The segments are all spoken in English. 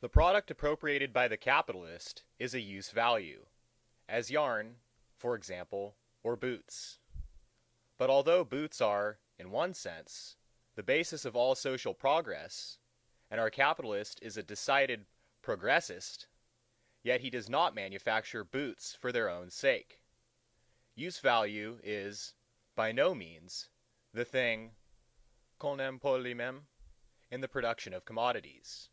The product appropriated by the capitalist is a use value, as yarn, for example, or boots. But although boots are, in one sense, the basis of all social progress, and our capitalist is a decided progressist, yet he does not manufacture boots for their own sake. Use value is, by no means, the thing qu'on aime pour lui même in the production of commodities.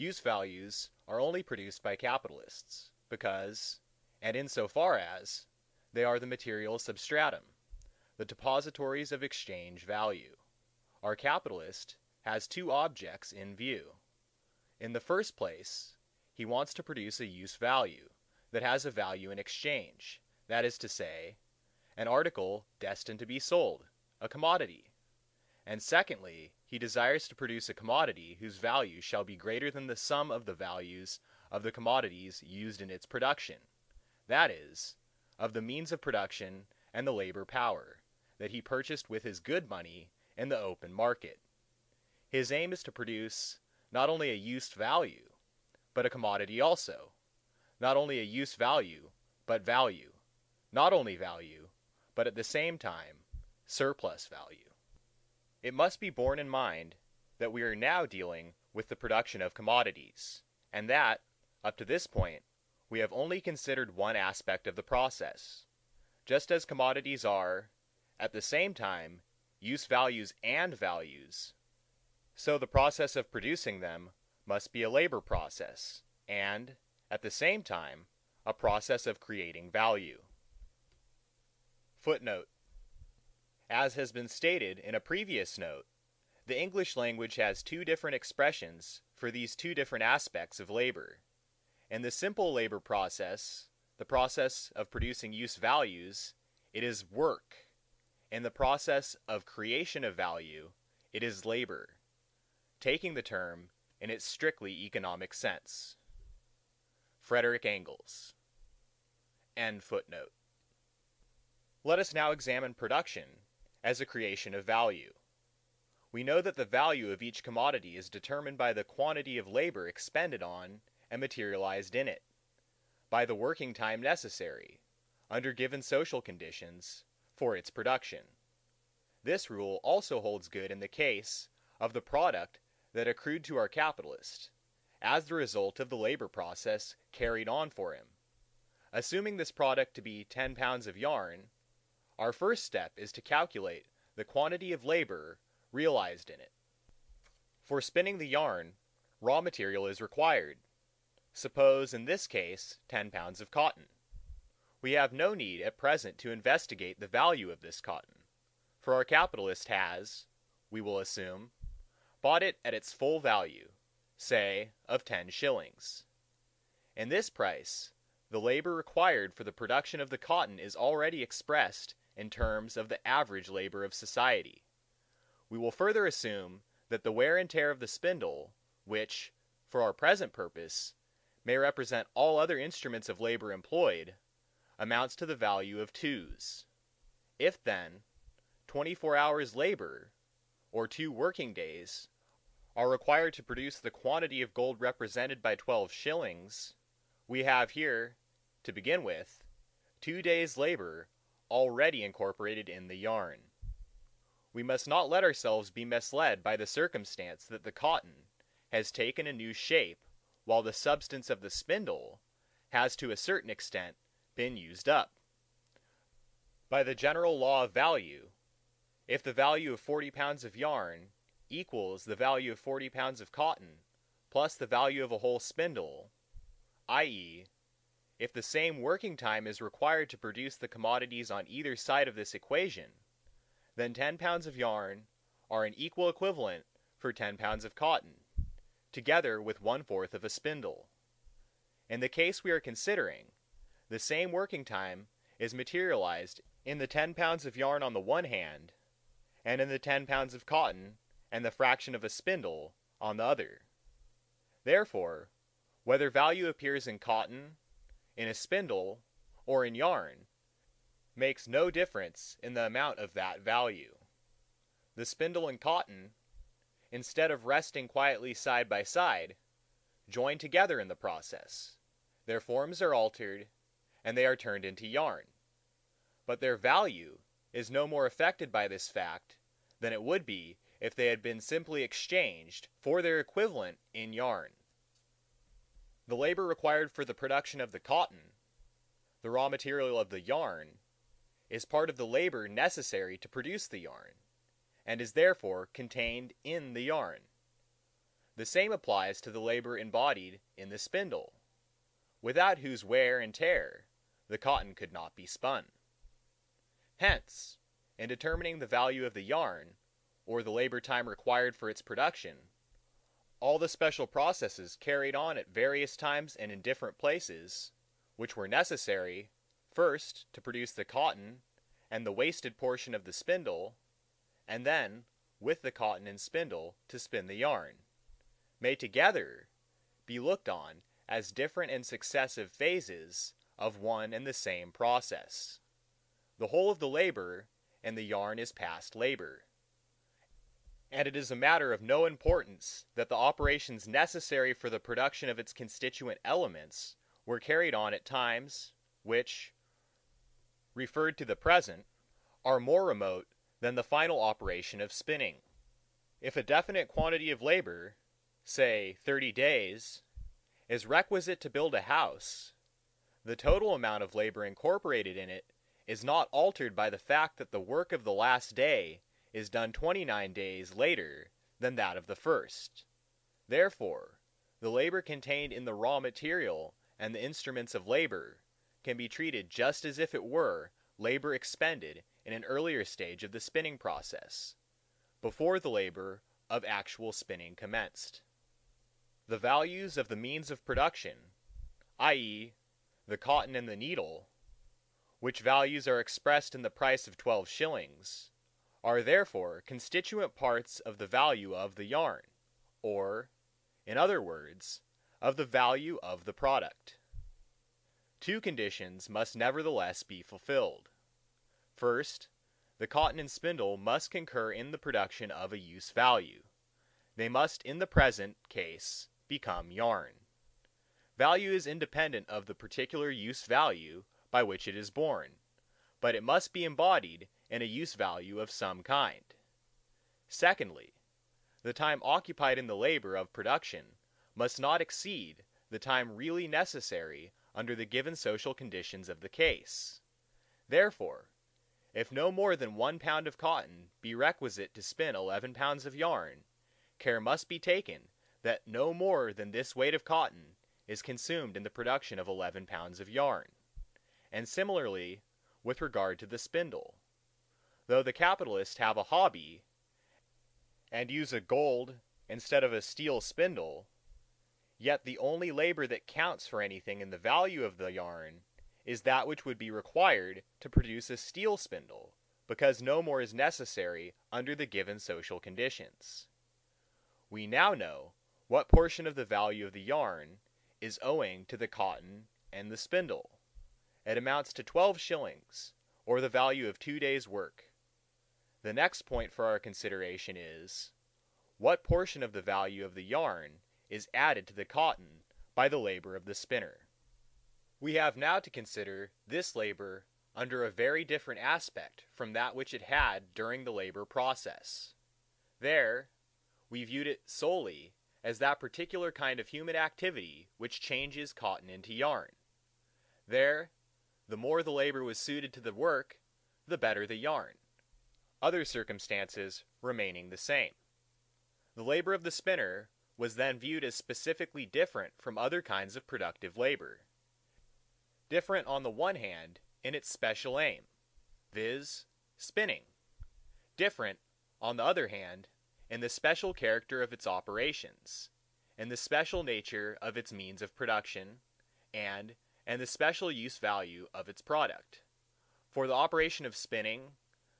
Use values are only produced by capitalists, because, and in so far as, they are the material substratum, the depositories of exchange value. Our capitalist has two objects in view. In the first place, he wants to produce a use value that has a value in exchange, that is to say, an article destined to be sold, a commodity; and secondly, he desires to produce a commodity whose value shall be greater than the sum of the values of the commodities used in its production, that is, of the means of production and the labor power, that he purchased with his good money in the open market. His aim is to produce, not only a use value, but a commodity also; not only a use value, but value; not only value, but at the same time surplus value. It must be borne in mind that we are now dealing with the production of commodities, and that, up to this point, we have only considered one aspect of the process. Just as commodities are, at the same time, use values and values, so the process of producing them must be a labor process, and, at the same time, a process of creating value. [Footnote: As has been stated in a previous note, the English language has two different expressions for these two different aspects of labor. In the simple labor process, the process of producing use values, it is work; in the process of creation of value, it is labor, taking the term in its strictly economic sense. Frederick Engels.] End footnote. Let us now examine production as a creation of value. We know that the value of each commodity is determined by the quantity of labor expended on and materialized in it; by the working time necessary, under given social conditions, for its production. This rule also holds good in the case of the product that accrued to our capitalist, as the result of the labor process carried on for him. Assuming this product to be ten pounds of yarn, our first step is to calculate the quantity of labor realized in it. For spinning the yarn, raw material is required; suppose in this case ten pounds of cotton. We have no need at present to investigate the value of this cotton, for our capitalist has, we will assume, bought it at its full value, say of ten shillings. In this price, the labor required for the production of the cotton is already expressed in terms of the average labor of society. We will further assume that the wear and tear of the spindle, which, for our present purpose, may represent all other instruments of labor employed, amounts to the value of twos. If then, twenty four hours' labor, or two working days, are required to produce the quantity of gold represented by twelve shillings, we have here, to begin with, two days' labor already incorporated in the yarn. We must not let ourselves be misled by the circumstance that the cotton has taken a new shape while the substance of the spindle has to a certain extent been used up. By the general law of value, if the value of forty pounds of yarn equals the value of forty pounds of cotton plus the value of a whole spindle, i.e., if the same working time is required to produce the commodities on either side of this equation, then ten pounds of yarn are an equal equivalent for ten pounds of cotton, together with one fourth of a spindle. In the case we are considering, the same working time is materialized in the ten pounds of yarn on the one hand, and in the ten pounds of cotton and the fraction of a spindle on the other. Therefore, whether value appears in cotton, in a spindle, or in yarn, makes no difference in the amount of that value. The spindle and cotton, instead of resting quietly side by side, join together in the process, their forms are altered, and they are turned into yarn; but their value is no more affected by this fact than it would be if they had been simply exchanged for their equivalent in yarn. The labor required for the production of the cotton, the raw material of the yarn, is part of the labor necessary to produce the yarn, and is therefore contained in the yarn. The same applies to the labor embodied in the spindle, without whose wear and tear the cotton could not be spun. Hence, in determining the value of the yarn, or the labor time required for its production, all the special processes carried on at various times and in different places, which were necessary, first to produce the cotton and the wasted portion of the spindle, and then, with the cotton and spindle, to spin the yarn may together be looked on as different and successive phases of one and the same process. The whole of the labor in the yarn is past labor; and it is a matter of no importance that the operations necessary for the production of its constituent elements were carried on at times, which, referred to the present, are more remote than the final operation of spinning. If a definite quantity of labor say thirty days, is requisite to build a house, the total amount of labor incorporated in it is not altered by the fact that the work of the last day is done twenty nine days later than that of the first. Therefore, the labor contained in the raw material and the instruments of labor can be treated just as if it were labor expended in an earlier stage of the spinning process, before the labor of actual spinning commenced. The values of the means of production, i.e., the cotton and the needle, which values are expressed in the price of twelve shillings, are therefore constituent parts of the value of the yarn, or, in other words, of the value of the product. Two conditions must nevertheless be fulfilled. First, the cotton and spindle must concur in the production of a use value. They must in the present case become yarn. Value is independent of the particular use value by which it is born, but it must be embodied in a use value of some kind. Secondly, the time occupied in the labor of production must not exceed the time really necessary under the given social conditions of the case. Therefore, if no more than one pound of cotton be requisite to spin eleven pounds of yarn, care must be taken that no more than this weight of cotton is consumed in the production of eleven pounds of yarn; and similarly with regard to the spindle. Though the capitalist have a hobby, and use a gold instead of a steel spindle, yet the only labor that counts for anything in the value of the yarn is that which would be required to produce a steel spindle, because no more is necessary under the given social conditions. We now know what portion of the value of the yarn is owing to the cotton and the spindle. It amounts to twelve shillings, or the value of two days' work. The next point for our consideration is, what portion of the value of the yarn is added to the cotton by the labor of the spinner. We have now to consider this labor under a very different aspect from that which it had during the labor process. There, we viewed it solely as that particular kind of human activity which changes cotton into yarn. There, the more the labor was suited to the work, the better the yarn, other circumstances remaining the same. The labor of the spinner was then viewed as specifically different from other kinds of productive labor. Different on the one hand in its special aim, viz., spinning; different, on the other hand, in the special character of its operations, in the special nature of its means of production, and in the special use value of its product. For the operation of spinning,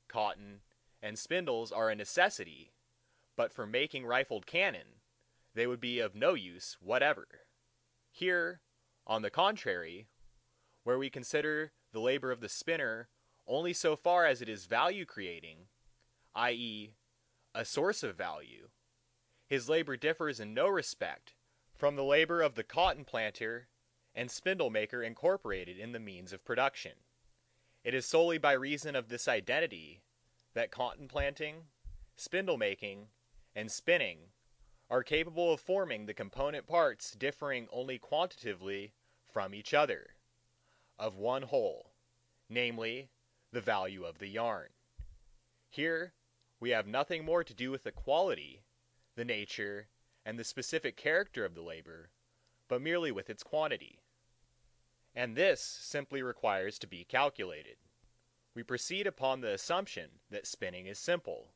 cotton, and spindles are a necessity, but for making rifled cannon they would be of no use whatever. Here, on the contrary, where we consider the labor of the spinner only so far as it is value creating, i.e., a source of value, his labor differs in no respect from the labor of the cotton planter and spindle maker incorporated in the means of production. It is solely by reason of this identity that cotton planting, spindle making, and spinning are capable of forming the component parts differing only quantitatively from each other, of one whole, namely, the value of the yarn. Here we have nothing more to do with the quality, the nature, and the specific character of the labor, but merely with its quantity. And this simply requires to be calculated. We proceed upon the assumption that spinning is simple,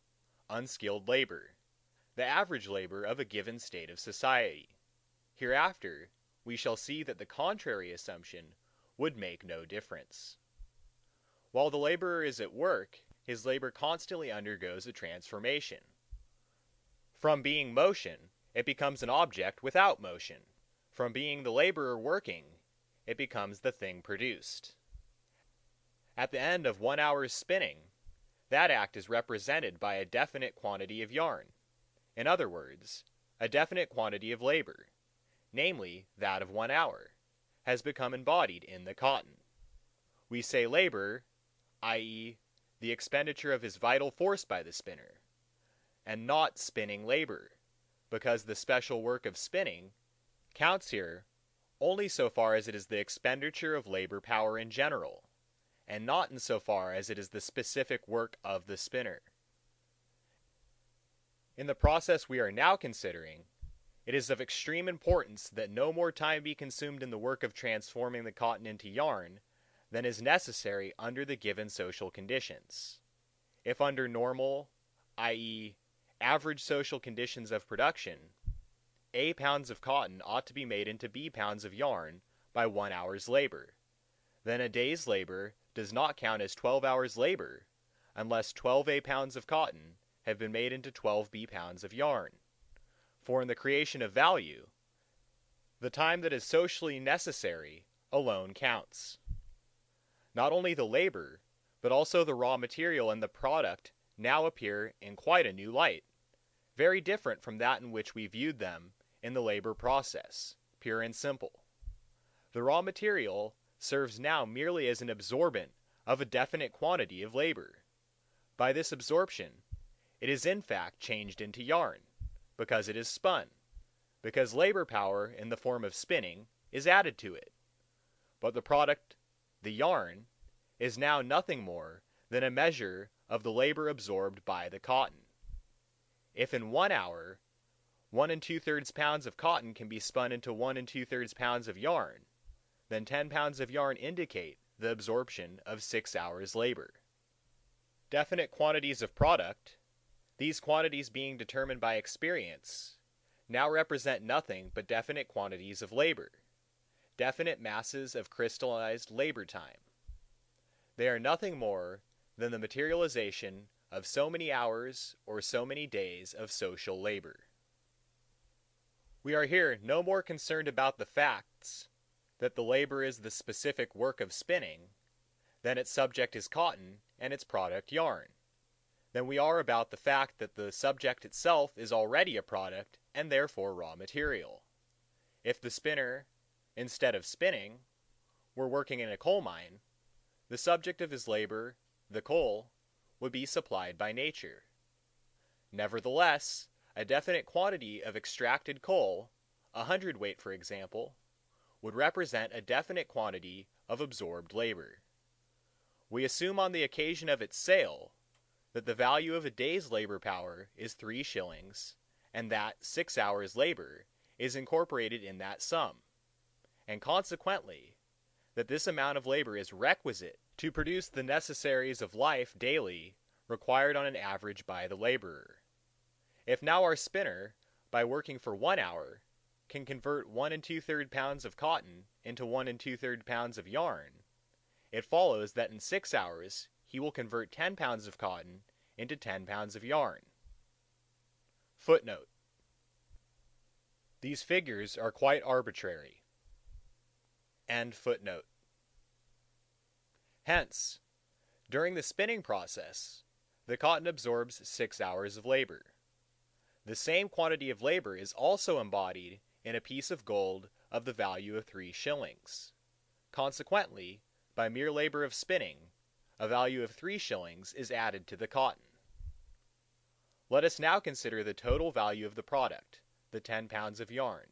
unskilled labor, the average labor of a given state of society. Hereafter we shall see that the contrary assumption would make no difference. While the laborer is at work, his labor constantly undergoes a transformation. From being motion, it becomes an object without motion. From being the laborer working, it becomes the thing produced. At the end of one hour's spinning, that act is represented by a definite quantity of yarn, in other words, a definite quantity of labor, namely that of one hour, has become embodied in the cotton. We say labor, i.e., the expenditure of his vital force by the spinner, and not spinning labor, because the special work of spinning counts here only so far as it is the expenditure of labor power in general, and not in so far as it is the specific work of the spinner. In the process we are now considering, it is of extreme importance that no more time be consumed in the work of transforming the cotton into yarn than is necessary under the given social conditions. If under normal, i.e., average social conditions of production, A pounds of cotton ought to be made into B pounds of yarn by one hour's labor, then a day's labor does not count as twelve hours' labor unless twelve A pounds of cotton have been made into twelve B pounds of yarn, for in the creation of value, the time that is socially necessary alone counts. Not only the labor, but also the raw material and the product now appear in quite a new light, very different from that in which we viewed them in the labor process, pure and simple. The raw material serves now merely as an absorbent of a definite quantity of labor. By this absorption, it is in fact changed into yarn, because it is spun, because labor power in the form of spinning is added to it. But the product the yarn, is now nothing more than a measure of the labor absorbed by the cotton. If in one hour, one and two thirds pounds of cotton can be spun into one and two thirds pounds of yarn, then ten pounds of yarn indicate the absorption of six hours' labor. Definite quantities of product, these quantities being determined by experience, now represent nothing but definite quantities of labor definite masses of crystallized labor time. They are nothing more than the materialization of so many hours or so many days of social labor. We are here no more concerned about the facts that the labor is the specific work of spinning, then its subject is cotton and its product yarn, then we are about the fact that the subject itself is already a product and therefore raw material. If the spinner instead of spinning, were working in a coal mine, the subject of his labor, the coal, would be supplied by nature. Nevertheless, a definite quantity of extracted coal, a hundredweight for example, would represent a definite quantity of absorbed labor. We assume on the occasion of its sale that the value of a day's labor power is three shillings, and that six hours' labor is incorporated in that sum and consequently that this amount of labor is requisite to produce the necessaries of life daily required on an average by the laborer. If now our spinner, by working for one hour, can convert one and two third pounds of cotton into one and two third pounds of yarn, it follows that in six hours he will convert ten pounds of cotton into ten pounds of yarn. Footnote These figures are quite arbitrary. Hence, during the spinning process, the cotton absorbs six hours of labor. The same quantity of labor is also embodied in a piece of gold of the value of three shillings. Consequently, by mere labor of spinning, a value of three shillings is added to the cotton. Let us now consider the total value of the product, the ten pounds of yarn.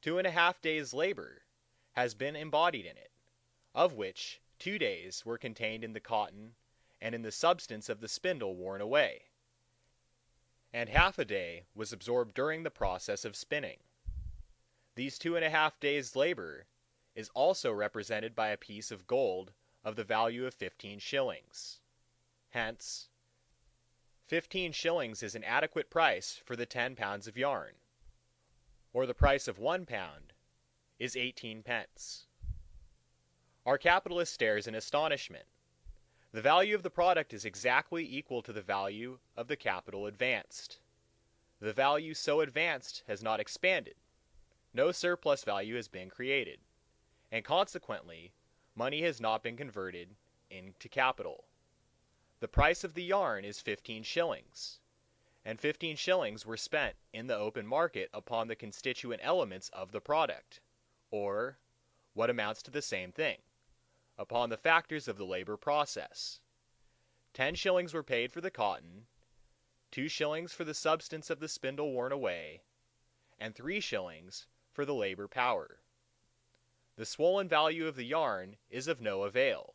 Two and a half days' labor has been embodied in it, of which two days were contained in the cotton and in the substance of the spindle worn away, and half a day was absorbed during the process of spinning. These two and a half days' labor is also represented by a piece of gold of the value of fifteen shillings. Hence, fifteen shillings is an adequate price for the ten pounds of yarn, or the price of one pound is eighteen pence. Our capitalist stares in astonishment. The value of the product is exactly equal to the value of the capital advanced. The value so advanced has not expanded. No surplus value has been created, and consequently money has not been converted into capital. The price of the yarn is fifteen shillings, and fifteen shillings were spent in the open market upon the constituent elements of the product, or, what amounts to the same thing, upon the factors of the labor process. Ten shillings were paid for the cotton, two shillings for the substance of the spindle worn away, and three shillings for the labor power. The swollen value of the yarn is of no avail,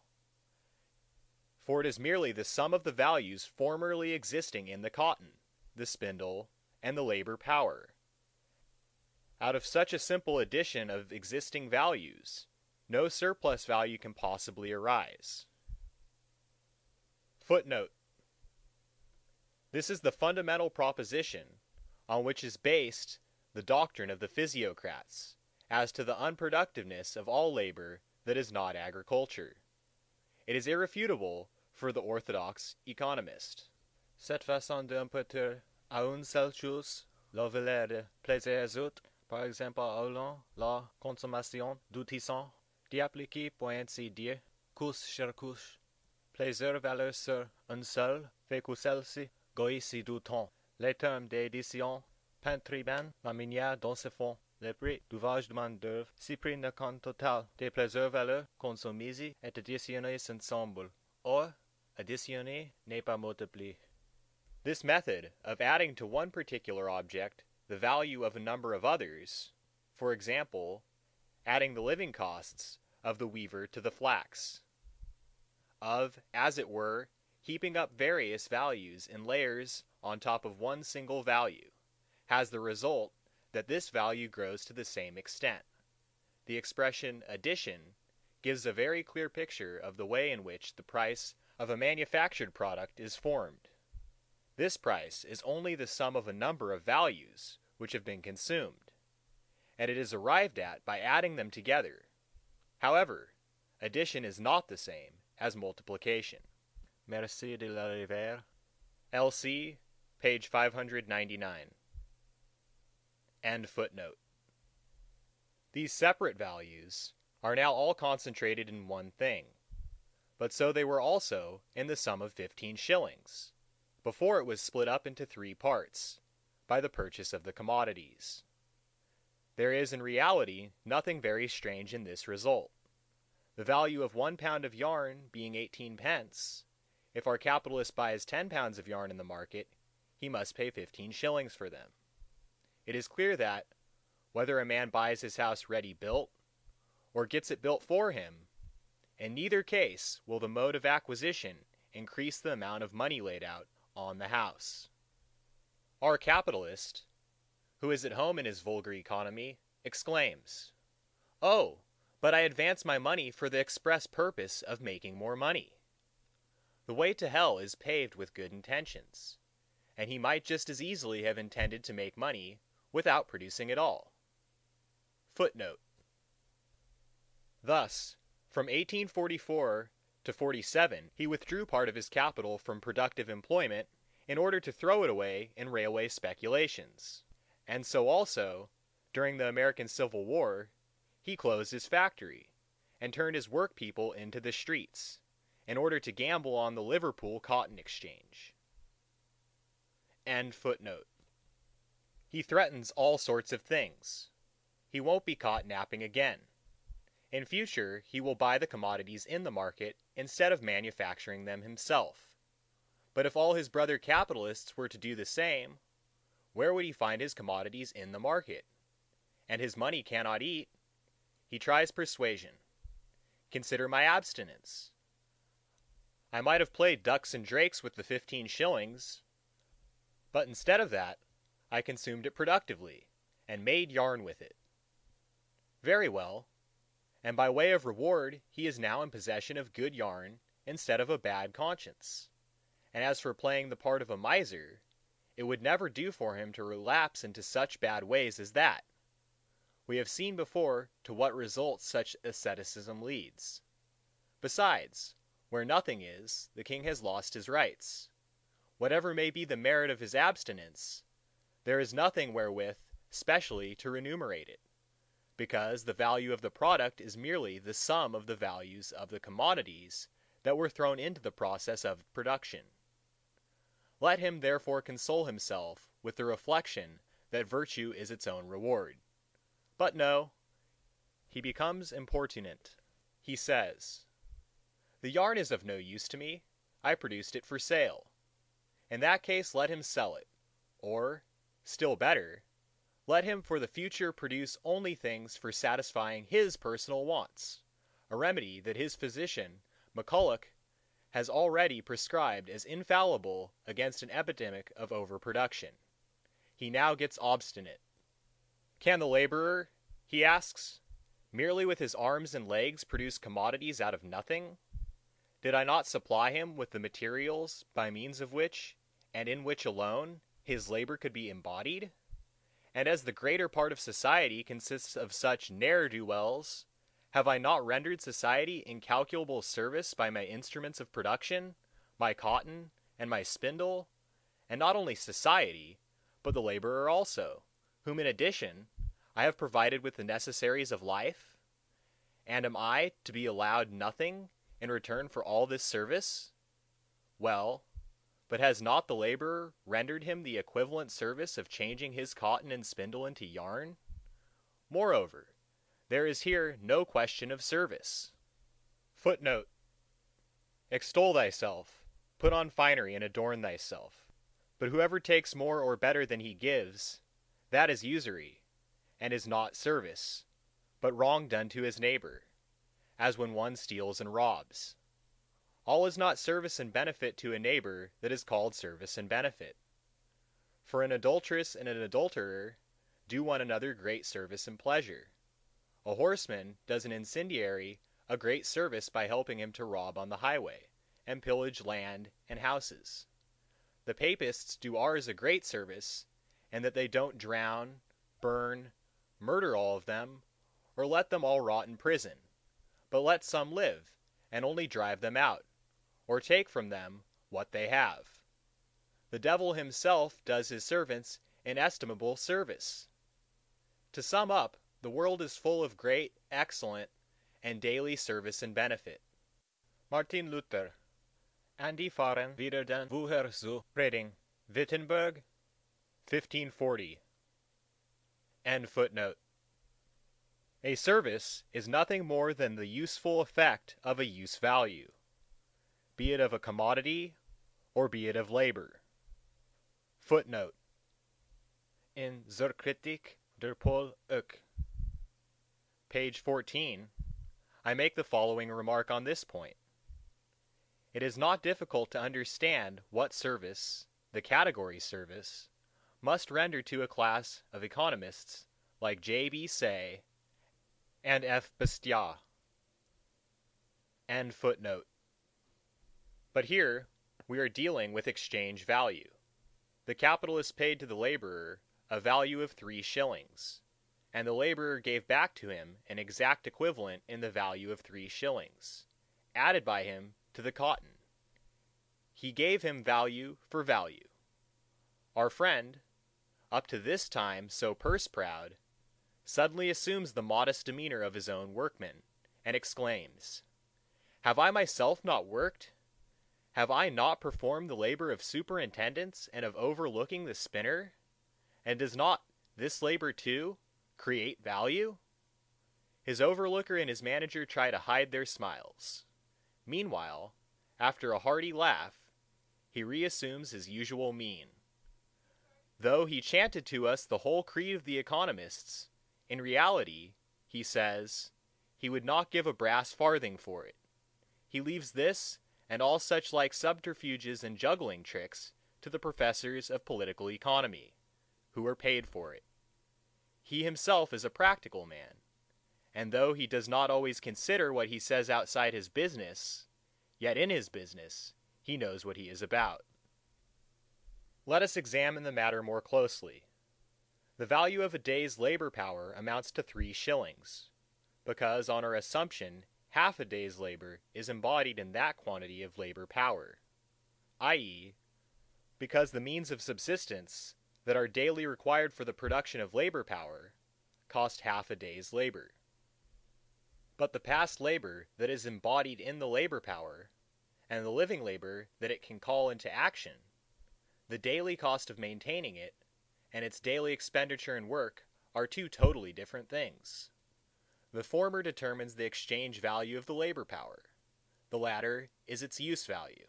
for it is merely the sum of the values formerly existing in the cotton, the spindle, and the labor power. Out of such a simple addition of existing values, no surplus value can possibly arise. Footnote This is the fundamental proposition on which is based the doctrine of the physiocrats as to the unproductiveness of all labor that is not agriculture. It is irrefutable for the orthodox economist. Cette façon d'imputer à une seule chose la valeur de plaisir autres, par exemple à la consommation du tisson, d'y appliquer pour ainsi dire, couche sur couche, plaisir valeur sur une seule, fait que celle-ci goïsse du temps. Les termes d'édition peintribent la font les prix d'ouvrage de main-d'œuvre, si prix le compte total des plaisirs valeurs consommés est additionné ensemble. Or, additionner n'est pas. This method of adding to one particular object the value of a number of others, for example, adding the living costs of the weaver to the flax, of, as it were, heaping up various values in layers on top of one single value, has the result that this value grows to the same extent. The expression addition gives a very clear picture of the way in which the price of a manufactured product is formed. This price is only the sum of a number of values which have been consumed, and it is arrived at by adding them together. However, addition is not the same as multiplication. Mercier de la Rivière. LC, page 599. Footnote. These separate values are now all concentrated in one thing, but so they were also in the sum of fifteen shillings, before it was split up into three parts, by the purchase of the commodities. There is in reality nothing very strange in this result. The value of one pound of yarn being eighteen pence, if our capitalist buys ten pounds of yarn in the market, he must pay fifteen shillings for them. It is clear that, whether a man buys his house ready built, or gets it built for him, in neither case will the mode of acquisition increase the amount of money laid out on the house. Our capitalist, who is at home in his vulgar economy, exclaims, "Oh, but I advance my money for the express purpose of making more money." The way to hell is paved with good intentions, and he might just as easily have intended to make money without producing at all. Footnote Thus, from 1844 to 47 he withdrew part of his capital from productive employment in order to throw it away in railway speculations, and so also, during the American Civil War, he closed his factory, and turned his workpeople into the streets, in order to gamble on the Liverpool Cotton Exchange. He threatens all sorts of things. he won't be caught napping again. In future he will buy the commodities in the market instead of manufacturing them himself. But if all his brother capitalists were to do the same, where would he find his commodities in the market? And his money cannot eat. He tries persuasion. Consider my abstinence. I might have played ducks and drakes with the fifteen shillings, but instead of that I consumed it productively, and made yarn with it. Very well, and by way of reward he is now in possession of good yarn instead of a bad conscience. And as for playing the part of a miser, it would never do for him to relapse into such bad ways as that. We have seen before to what results such asceticism leads. Besides, where nothing is, the king has lost his rights. Whatever may be the merit of his abstinence, there is nothing wherewith specially to remunerate it, because the value of the product is merely the sum of the values of the commodities that were thrown into the process of production. Let him therefore console himself with the reflection that virtue is its own reward. But no, he becomes importunate. He says, The yarn is of no use to me, I produced it for sale. In that case let him sell it; or, still better, let him for the future produce only things for satisfying his personal wants, a remedy that his physician, McCulloch, has already prescribed as infallible against an epidemic of over production. He now gets obstinate. Can the laborer, he asks, merely with his arms and legs produce commodities out of nothing? Did I not supply him with the materials by means of which, and in which alone, his labor could be embodied? And as the greater part of society consists of such ne'er do wells, have I not rendered society incalculable service by my instruments of production, my cotton, and my spindle, and not only society, but the laborer also, whom in addition I have provided with the necessaries of life? And am I to be allowed nothing in return for all this service? Well, but has not the laborer rendered him the equivalent service of changing his cotton and spindle into yarn? Moreover, there is here no question of service. [Footnote: Extol thyself, put on finery and adorn thyself. But whoever takes more or better than he gives, that is usury, and is not service, but wrong done to his neighbor, as when one steals and robs. All is not service and benefit to a neighbor that is called service and benefit. For an adulteress and an adulterer do one another great service and pleasure. A horseman does an incendiary a great service by helping him to rob on the highway, and pillage land and houses. The Papists do ours a great service, in that they don't drown, burn, murder all of them, or let them all rot in prison, but let some live, and only drive them out, or take from them what they have. The devil himself does his servants inestimable service. To sum up, the world is full of great, excellent, and daily service and benefit. Martin Luther, Antifahren wider den Wucher zu Reding, Wittenberg, 1540. End footnote. A service is nothing more than the useful effect of a use value, be it of a commodity or be it of labor. Footnote. In Zur Kritik der Pol. Eck page 14, I make the following remark on this point. It is not difficult to understand what service, the category service, must render to a class of economists like J. B. Say and F. Bastiat. But here we are dealing with exchange value. The capitalist paid to the laborer a value of three shillings and the laborer gave back to him an exact equivalent in the value of three shillings, added by him to the cotton. He gave him value for value. Our friend, up to this time so purse proud, suddenly assumes the modest demeanor of his own workman, and exclaims, Have I myself not worked? Have I not performed the labor of superintendence and of overlooking the spinner? And does not this labor too, Create value? His overlooker and his manager try to hide their smiles. Meanwhile, after a hearty laugh, he reassumes his usual mien. Though he chanted to us the whole creed of the economists, in reality, he says, he would not give a brass farthing for it. He leaves this and all such like subterfuges and juggling tricks to the professors of political economy, who are paid for it. He himself is a practical man, and though he does not always consider what he says outside his business, yet in his business he knows what he is about. Let us examine the matter more closely. The value of a day's labor power amounts to three shillings, because on our assumption half a day's labor is embodied in that quantity of labor power, i.e., because the means of subsistence that are daily required for the production of labor power cost half a day's labor. But the past labor that is embodied in the labor power, and the living labor that it can call into action, the daily cost of maintaining it, and its daily expenditure in work are two totally different things. The former determines the exchange value of the labor power, the latter is its use value.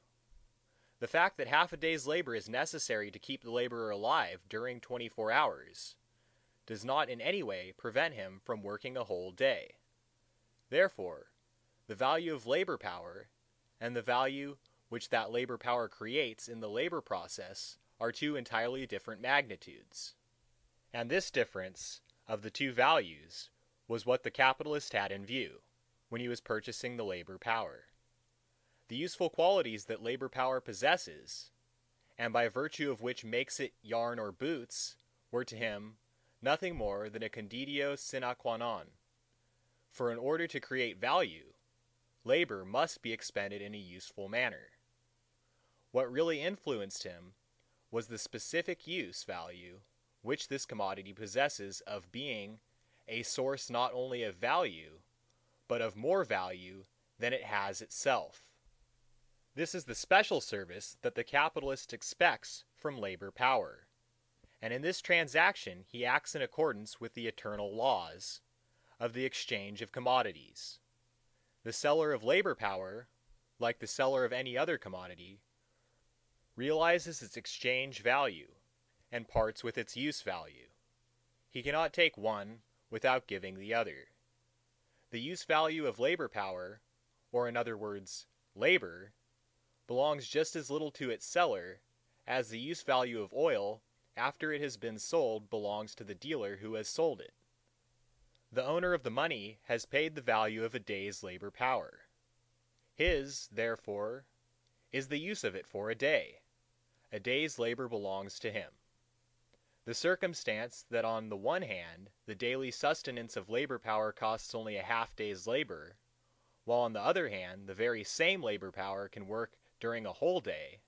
The fact that half a day's labor is necessary to keep the laborer alive during 24 hours does not in any way prevent him from working a whole day. Therefore, the value of labor power and the value which that labor power creates in the labor process are two entirely different magnitudes. And this difference of the two values was what the capitalist had in view, when he was purchasing the labor power. The useful qualities that labor power possesses, and by virtue of which makes it yarn or boots, were to him nothing more than a conditio sine qua non. For in order to create value, labor must be expended in a useful manner. What really influenced him was the specific use value which this commodity possesses of being a source not only of value, but of more value than it has itself. This is the special service that the capitalist expects from labor power, and in this transaction he acts in accordance with the eternal laws of the exchange of commodities. The seller of labor power, like the seller of any other commodity, realizes its exchange value and parts with its use value. He cannot take one without giving the other. The use value of labor power, or in other words, labor, belongs just as little to its seller as the use value of oil after it has been sold belongs to the dealer who has sold it. The owner of the money has paid the value of a day's labor power. His, therefore, is the use of it for a day. A day's labor belongs to him. The circumstance that on the one hand the daily sustenance of labor power costs only a half day's labor, while on the other hand the very same labor power can work during a whole day,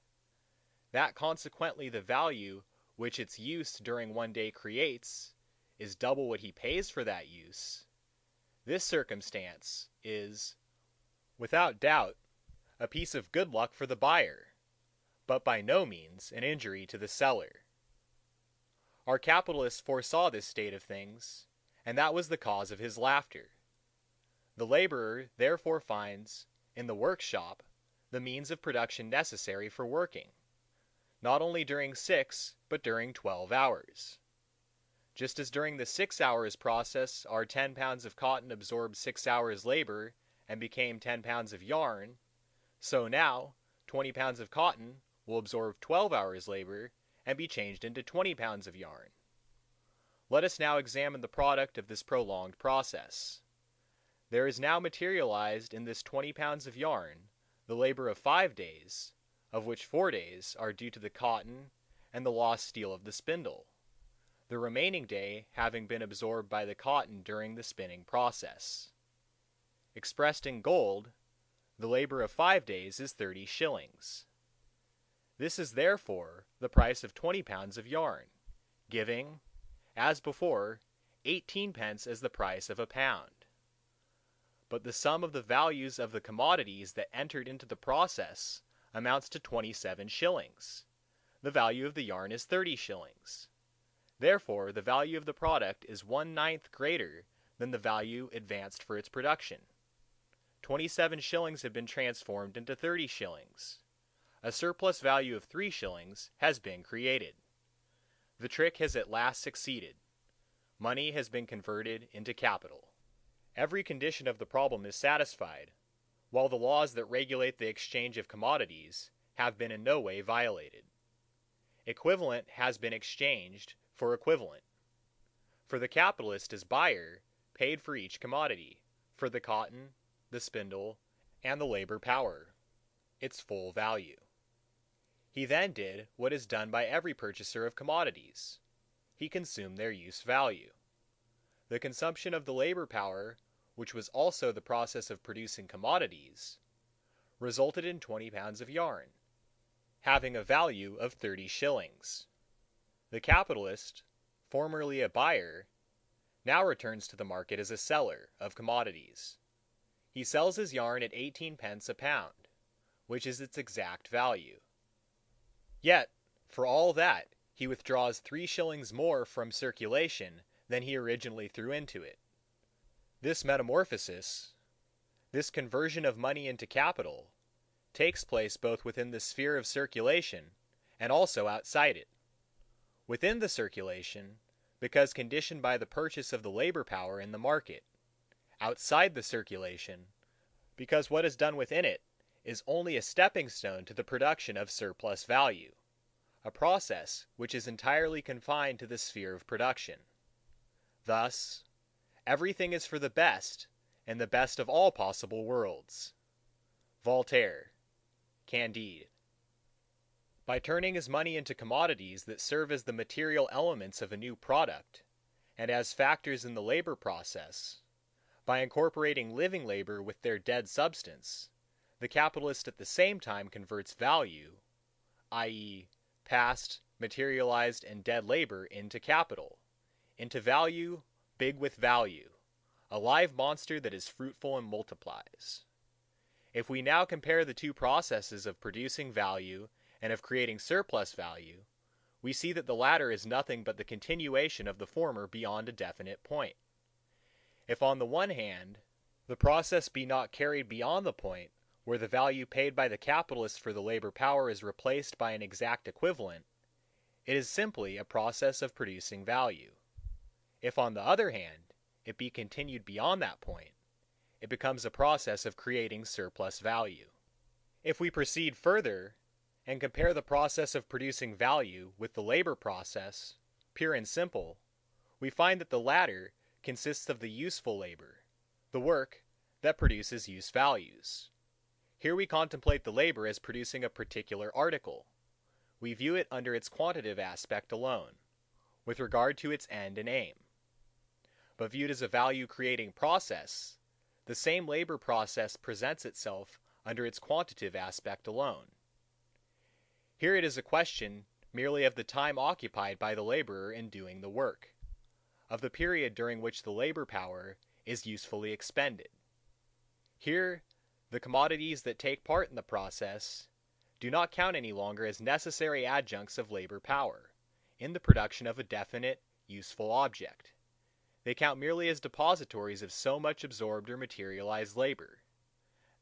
that consequently the value which its use during one day creates is double what he pays for that use, this circumstance is, without doubt, a piece of good luck for the buyer, but by no means an injury to the seller. Our capitalist foresaw this state of things, and that was the cause of his laughter. The laborer therefore finds, in the workshop, the means of production necessary for working, not only during six, but during twelve hours. Just as during the six hours process our ten pounds of cotton absorbed six hours' labor and became ten pounds of yarn, so now twenty pounds of cotton will absorb twelve hours' labor and be changed into 20 pounds of yarn. Let us now examine the product of this prolonged process. There is now materialized in this 20 pounds of yarn the labor of five days, of which four days are due to the cotton and the lost steel of the spindle, the remaining day having been absorbed by the cotton during the spinning process. Expressed in gold, the labor of five days is 30 shillings. This is therefore the price of twenty pounds of yarn, giving, as before, eighteen pence as the price of a pound. But the sum of the values of the commodities that entered into the process amounts to twenty seven shillings. The value of the yarn is thirty shillings. Therefore the value of the product is one ninth greater than the value advanced for its production. Twenty seven shillings have been transformed into thirty shillings. A surplus value of three shillings has been created. The trick has at last succeeded. Money has been converted into capital. Every condition of the problem is satisfied, while the laws that regulate the exchange of commodities have been in no way violated. Equivalent has been exchanged for equivalent. For the capitalist as buyer paid for each commodity, for the cotton, the spindle, and the labor power, its full value. He then did what is done by every purchaser of commodities. He consumed their use value. The consumption of the labor power, which was also the process of producing commodities, resulted in 20 pounds of yarn, having a value of 30 shillings. The capitalist, formerly a buyer, now returns to the market as a seller of commodities. He sells his yarn at 18 pence a pound, which is its exact value. Yet, for all that, he withdraws three shillings more from circulation than he originally threw into it. This metamorphosis, this conversion of money into capital, takes place both within the sphere of circulation and also outside it. Within the circulation, because conditioned by the purchase of the labor power in the market; outside the circulation, because what is done within it is only a stepping stone to the production of surplus value, a process which is entirely confined to the sphere of production. Thus, everything is for the best in the best of all possible worlds. Voltaire, Candide. By turning his money into commodities that serve as the material elements of a new product, and as factors in the labor process, by incorporating living labor with their dead substance, the capitalist at the same time converts value, i.e., past, materialized and dead labor into capital, into value big with value, a live monster that is fruitful and multiplies. If we now compare the two processes of producing value and of creating surplus value, we see that the latter is nothing but the continuation of the former beyond a definite point. If on the one hand, the process be not carried beyond the point where the value paid by the capitalist for the labor power is replaced by an exact equivalent, it is simply a process of producing value. If on the other hand, it be continued beyond that point, it becomes a process of creating surplus value. If we proceed further, and compare the process of producing value with the labor process, pure and simple, we find that the latter consists of the useful labor, the work that produces use values. Here we contemplate the labor as producing a particular article. We view it under its quantitative aspect alone, with regard to its end and aim. But viewed as a value creating process, the same labor process presents itself under its quantitative aspect alone. Here it is a question merely of the time occupied by the laborer in doing the work of the period during which the labor power is usefully expended. Here the commodities that take part in the process do not count any longer as necessary adjuncts of labor power in the production of a definite, useful object. They count merely as depositories of so much absorbed or materialized labor.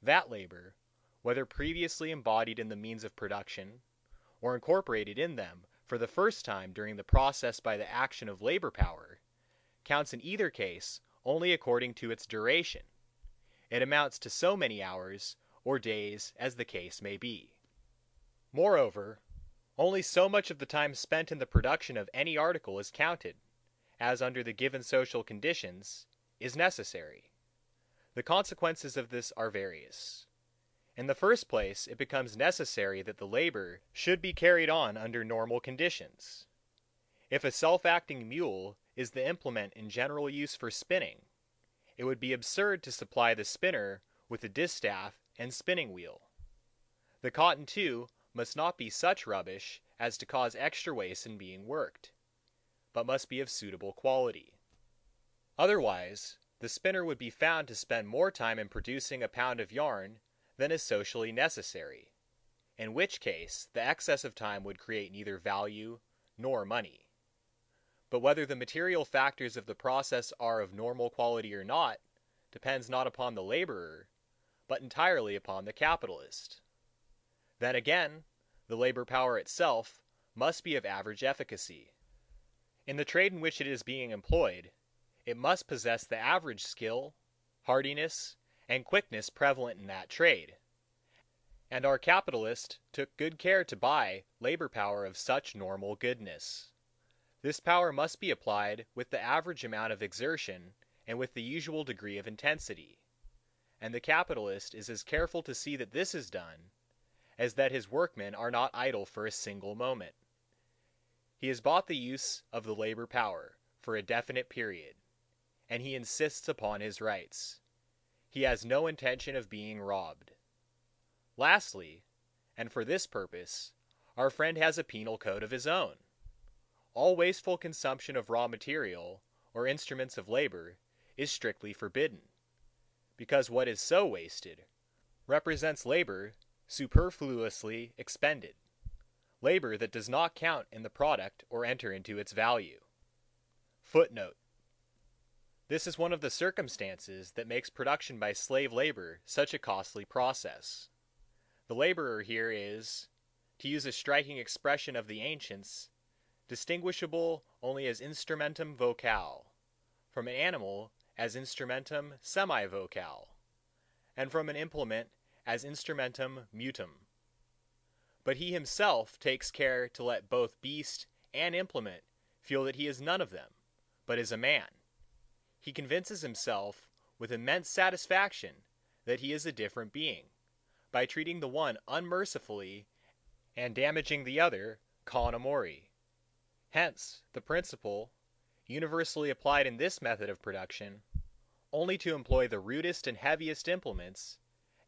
That labor, whether previously embodied in the means of production, or incorporated in them for the first time during the process by the action of labor power, counts in either case only according to its duration. It amounts to so many hours or days as the case may be. Moreover, only so much of the time spent in the production of any article is counted, as under the given social conditions, is necessary. The consequences of this are various. In the first place it becomes necessary that the labor should be carried on under normal conditions. If a self-acting mule is the implement in general use for spinning, it would be absurd to supply the spinner with a distaff and spinning wheel. The cotton too must not be such rubbish as to cause extra waste in being worked, but must be of suitable quality. Otherwise the spinner would be found to spend more time in producing a pound of yarn than is socially necessary, in which case the excess of time would create neither value nor money. But whether the material factors of the process are of normal quality or not, depends not upon the laborer, but entirely upon the capitalist. Then again, the labor power itself must be of average efficacy. In the trade in which it is being employed, it must possess the average skill, hardiness, and quickness prevalent in that trade; and our capitalist took good care to buy labor power of such normal goodness. This power must be applied with the average amount of exertion and with the usual degree of intensity; and the capitalist is as careful to see that this is done, as that his workmen are not idle for a single moment. He has bought the use of the labor power for a definite period, and he insists upon his rights. He has no intention of being robbed. Lastly, and for this purpose, our friend has a penal code of his own. All wasteful consumption of raw material or instruments of labor is strictly forbidden, because what is so wasted represents labor superfluously expended, labor that does not count in the product or enter into its value. [Footnote: This is one of the circumstances that makes production by slave labor such a costly process. The laborer here is, to use a striking expression of the ancients, distinguishable only as instrumentum vocale, from an animal as instrumentum semivocale, and from an implement as instrumentum mutum. But he himself takes care to let both beast and implement feel that he is none of them, but is a man. He convinces himself with immense satisfaction that he is a different being, by treating the one unmercifully and damaging the other con amore. Hence the principle, universally applied in this method of production, only to employ the rudest and heaviest implements,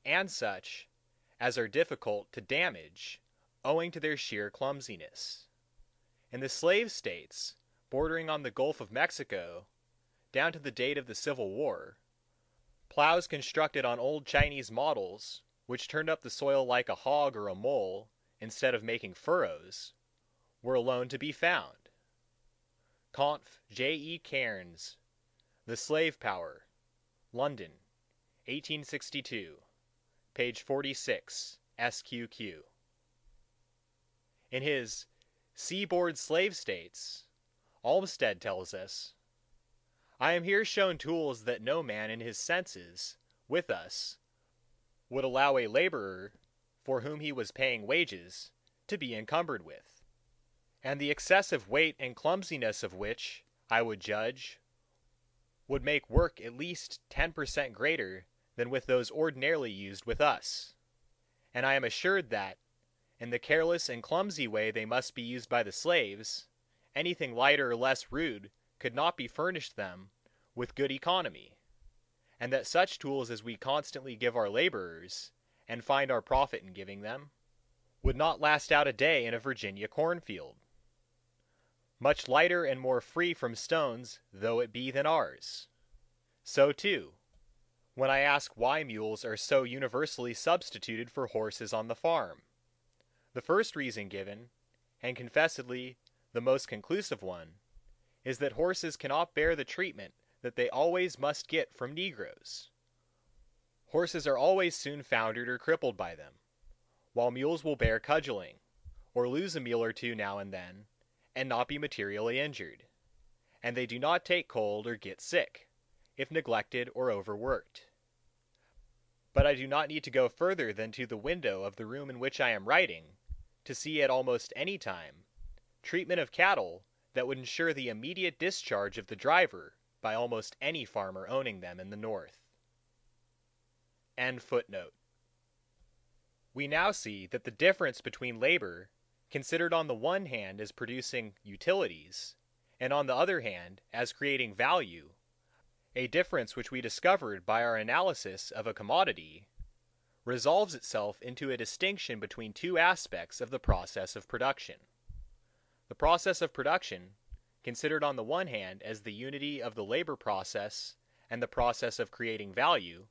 and such as are difficult to damage owing to their sheer clumsiness. In the slave states bordering on the Gulf of Mexico, down to the date of the Civil War, plows constructed on old Chinese models, which turned up the soil like a hog or a mole instead of making furrows, were alone to be found. Conf. J.E. Cairnes, The Slave Power, London, 1862, p. 46 Sq.Q. In his Seaboard Slave States, Olmsted tells us, I am here shown tools that no man in his senses, with us, would allow a laborer, for whom he was paying wages, to be encumbered with; and the excessive weight and clumsiness of which, I would judge, would make work at least ten per cent greater than with those ordinarily used with us; and I am assured that, in the careless and clumsy way they must be used by the slaves, anything lighter or less rude could not be furnished them with good economy; and that such tools as we constantly give our laborers, and find our profit in giving them, would not last out a day in a Virginia cornfield, much lighter and more free from stones though it be than ours. So too, when I ask why mules are so universally substituted for horses on the farm, the first reason given, and confessedly the most conclusive one, is that horses cannot bear the treatment that they always must get from negroes. Horses are always soon foundered or crippled by them, while mules will bear cudgeling, or lose a meal or two now and then, and not be materially injured; and they do not take cold or get sick, if neglected or overworked. But I do not need to go further than to the window of the room in which I am writing, to see at almost any time, treatment of cattle that would insure the immediate discharge of the driver by almost any farmer owning them in the North. And footnote. We now see that the difference between labor, considered on the one hand as producing utilities, and on the other hand as creating value, a difference which we discovered by our analysis of a commodity, resolves itself into a distinction between two aspects of the process of production. The process of production, considered on the one hand as the unity of the labor process and the process of creating value,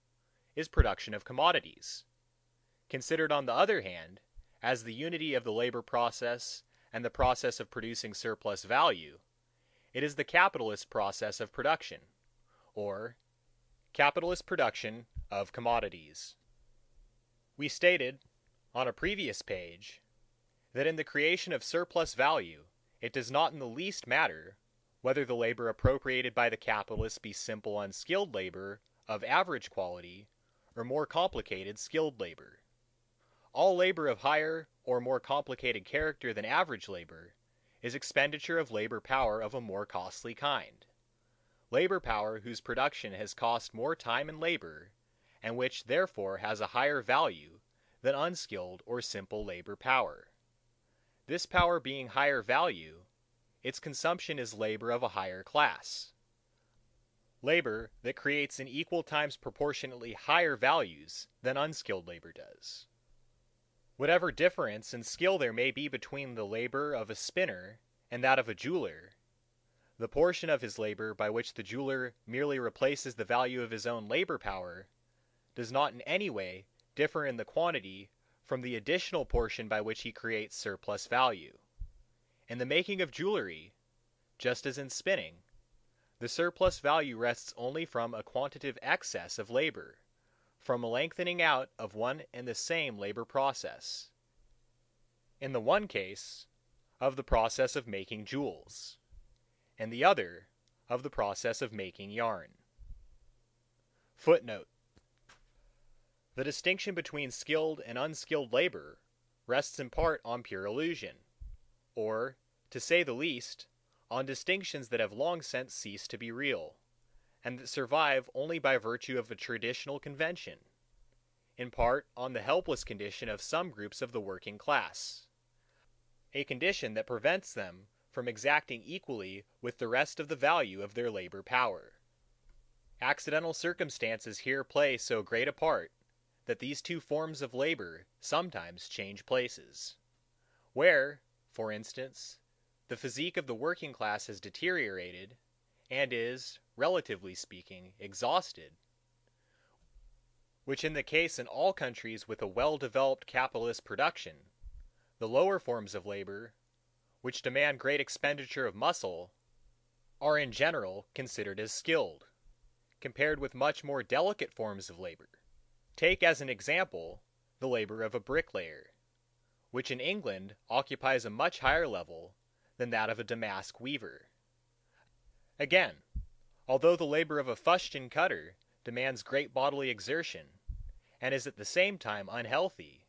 is production of commodities considered on the other hand, as the unity of the labor process and the process of producing surplus value, it is the capitalist process of production, or capitalist production of commodities. We stated, on a previous page, that in the creation of surplus value it does not in the least matter whether the labor appropriated by the capitalist be simple unskilled labor of average quality or more complicated skilled labor. All labor of higher or more complicated character than average labor is expenditure of labor power of a more costly kind labor power whose production has cost more time and labor and which therefore has a higher value than unskilled or simple labor power. This power being higher value, its consumption is labor of a higher class labor that creates in equal times proportionately higher values than unskilled labor does. Whatever difference in skill there may be between the labor of a spinner and that of a jeweler, the portion of his labor by which the jeweler merely replaces the value of his own labor power does not in any way differ in the quantity from the additional portion by which he creates surplus value. In the making of jewelry, just as in spinning, the surplus value rests only from a quantitative excess of labor, from a lengthening out of one and the same labor process. In the one case, of the process of making jewels; in the other, of the process of making yarn. [Footnote: The distinction between skilled and unskilled labor rests in part on pure illusion, or, to say the least, on distinctions that have long since ceased to be real, and that survive only by virtue of a traditional convention; in part on the helpless condition of some groups of the working class—a condition that prevents them from exacting equally with the rest of the value of their labor power. Accidental circumstances here play so great a part, that these two forms of labor sometimes change places. Where, for instance, the physique of the working class has deteriorated, and is, relatively speaking, exhausted, which is the case in all countries with a well developed capitalist production, the lower forms of labor, which demand great expenditure of muscle, are in general considered as skilled, compared with much more delicate forms of labor. Take as an example the labor of a bricklayer, which in England occupies a much higher level than that of a damask weaver. Again, although the labor of a fustian cutter demands great bodily exertion, and is at the same time unhealthy,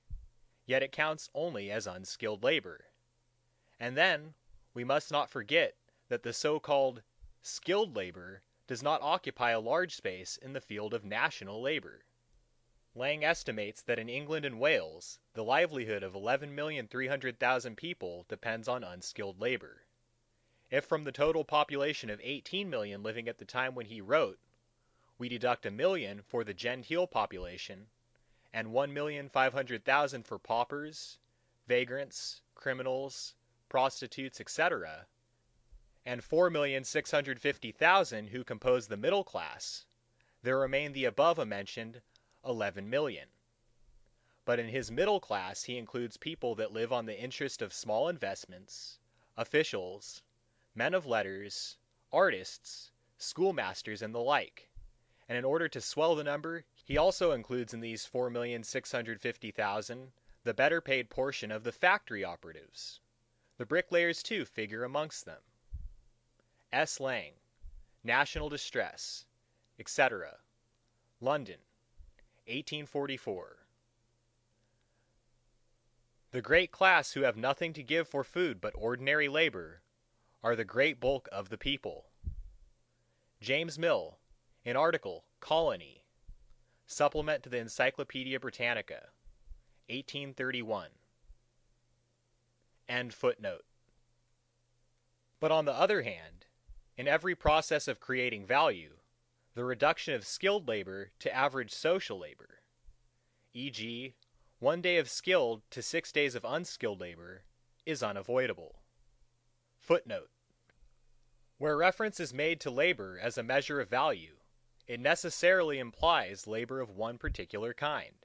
yet it counts only as unskilled labor. And then we must not forget that the so called skilled labor does not occupy a large space in the field of national labor. Laing estimates that in England and Wales the livelihood of 11,300,000 people depends on unskilled labor. If from the total population of 18,000,000 living at the time when he wrote, we deduct a million for the genteel population, and 1,500,000 for paupers, vagrants, criminals, prostitutes, etc., and 4,650,000 who compose the middle class, there remain the above mentioned eleven million. But in his middle class he includes people that live on the interest of small investments, officials, men of letters, artists, schoolmasters and the like, and in order to swell the number he also includes in these 4,650,000 the better paid portion of the factory operatives. The bricklayers too figure amongst them. S. Laing, National Distress, etc., London, 1844. The great class who have nothing to give for food but ordinary labor, are the great bulk of the people. James Mill, in article Colony, Supplement to the Encyclopaedia Britannica, 1831. End footnote. But on the other hand, in every process of creating value, the reduction of skilled labor to average social labor, e.g., one day of skilled to six days of unskilled labor, is unavoidable. Footnote: Where reference is made to labor as a measure of value, it necessarily implies labor of one particular kind,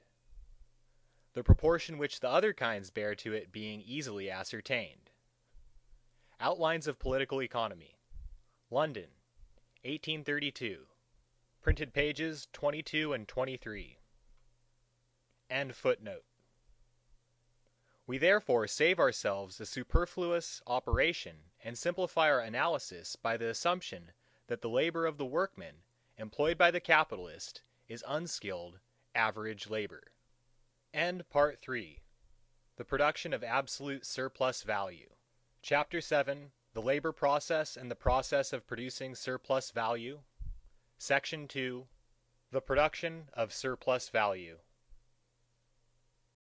the proportion which the other kinds bear to it being easily ascertained. Outlines of Political Economy. London, 1832. Printed pages 22 and 23.] We therefore save ourselves the superfluous operation and simplify our analysis by the assumption that the labor of the workman employed by the capitalist is unskilled average labor. PART III. THE PRODUCTION OF ABSOLUTE SURPLUS VALUE. CHAPTER VII. THE LABOR PROCESS AND THE PROCESS OF PRODUCING SURPLUS VALUE. Section § 2. THE PRODUCTION OF SURPLUS VALUE.